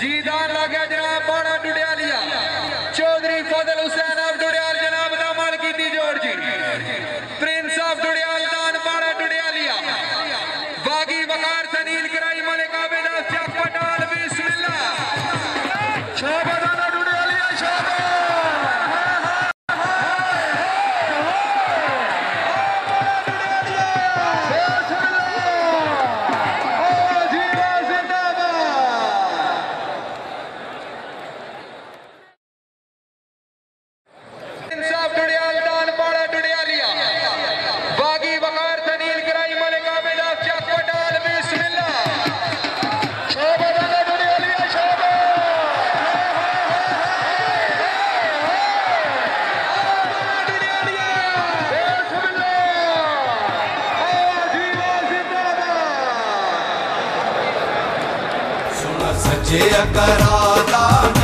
जीदान जनाब चौधरी फजल हुसैन जनाब दा माल की जोड़ जी। प्रिंस ऑफ़ डुडियाल दान बागी वकार सनील कराई, मलिक पटाल बिस्मिल्लाह। सुन सचे अकरादा